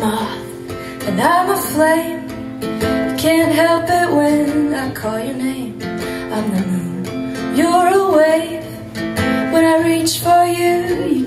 Moth and I'm a flame. Can't help it when I call your name. I'm the moon, you're a wave. When I reach for you,